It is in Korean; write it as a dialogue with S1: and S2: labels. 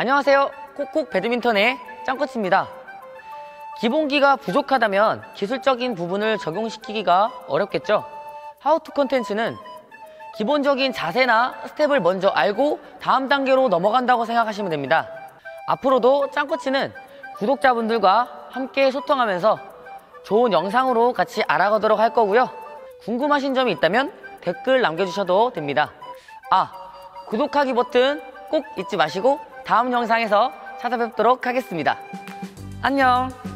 S1: 안녕하세요. 콕콕 배드민턴의 짱코치입니다. 기본기가 부족하다면 기술적인 부분을 적용시키기가 어렵겠죠. 하우투 콘텐츠는 기본적인 자세나 스텝을 먼저 알고 다음 단계로 넘어간다고 생각하시면 됩니다. 앞으로도 짱코치는 구독자분들과 함께 소통하면서 좋은 영상으로 같이 알아가도록 할 거고요. 궁금하신 점이 있다면 댓글 남겨주셔도 됩니다. 아, 구독하기 버튼 꼭 잊지 마시고 다음 영상에서 찾아뵙도록 하겠습니다. 안녕!